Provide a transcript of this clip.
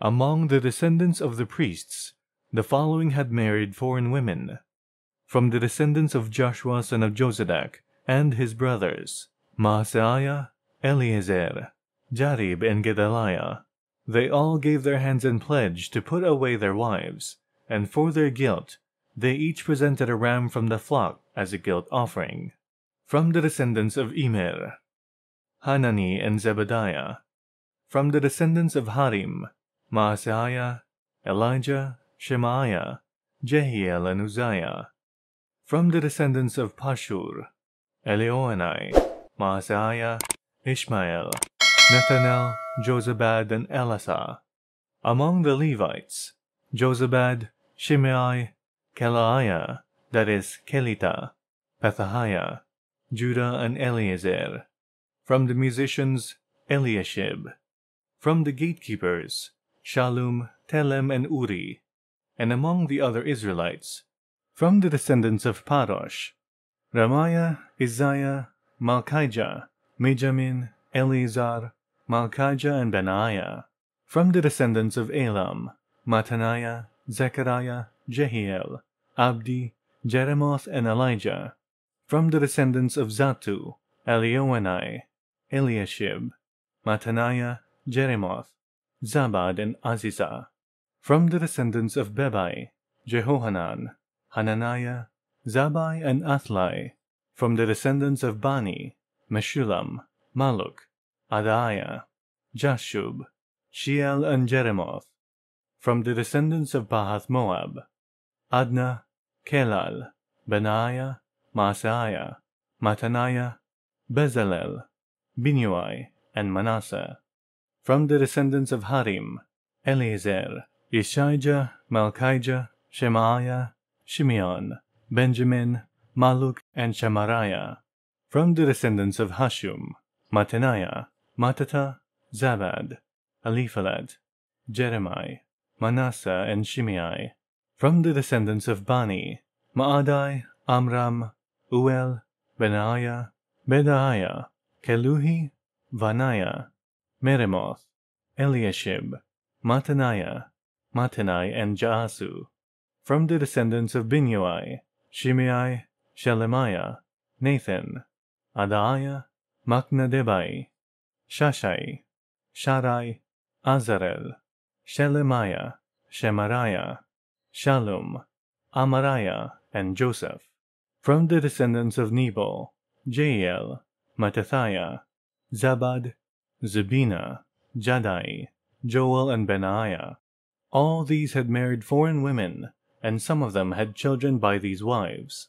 Among the descendants of the priests, the following had married foreign women. From the descendants of Joshua son of Jozadak and his brothers, Maaseiah, Eliezer, Jarib, and Gedaliah. They all gave their hands in pledge to put away their wives, and for their guilt they each presented a ram from the flock as a guilt offering. From the descendants of Immer, Hanani and Zebadiah. From the descendants of Harim, Maaseiah, Elijah, Shemaiah, Jehiel, and Uzziah. From the descendants of Pashhur, Elioenai, Maaseiah, Ishmael, Nethanel, Jozabad, and Elasah. Among the Levites, Jozabad, Shimei, Kelaiah, that is, Kelita, Pethahiah, Judah, and Eliezer. From the musicians, Eliashib. From the gatekeepers, Shallum, Telem, and Uri. And among the other Israelites, from the descendants of Parosh, Ramiah, Izziah, Malkijah, Mijamin, Eleazar, Malkijah, and Benaiah. From the descendants of Elam, Mattaniah, Zechariah, Jehiel, Abdi, Jeremoth, and Elijah. From the descendants of Zattu, Elioenai, Eliashib, Mattaniah, Jeremoth, Zabad, and Aziza. From the descendants of Bebai, Jehohanan, Hananiah, Zabbai, and Athlai. From the descendants of Bani, Meshullam, Malluk, Adaiah, Jashub, Sheal, and Jeremoth. From the descendants of Pahath Moab, Adna, Kelal, Benaiah, Maaseiah, Mattaniah, Bezalel, Binnui, and Manasseh. From the descendants of Harim, Eliezer, Ishijah, Malkijah, Shemaiah, Shimeon, Benjamin, Malluk, and Shemariah. From the descendants of Hashum, Mattenai, Mattattah, Zabad, Eliphelet, Jeremiah, Manasseh, and Shimei. From the descendants of Bani, Maadai, Amram, Uel, Benaiah, Bedeiah, Keluhi, Vaniah, Meremoth, Eliashib, Mattaniah, Mattenai, and Jaasu. From the descendants of Binnui, Shimei, Shelemiah, Nathan, Adaiah, Maknadebai, Shashai, Sharai, Azarel, Shelemiah, Shemariah, Shallum, Amariah, and Joseph. From the descendants of Nebo, Jeiel, Mattithiah, Zabad, Zebina, Jaddai, Joel, and Benaiah. All these had married foreign women, and some of them had children by these wives.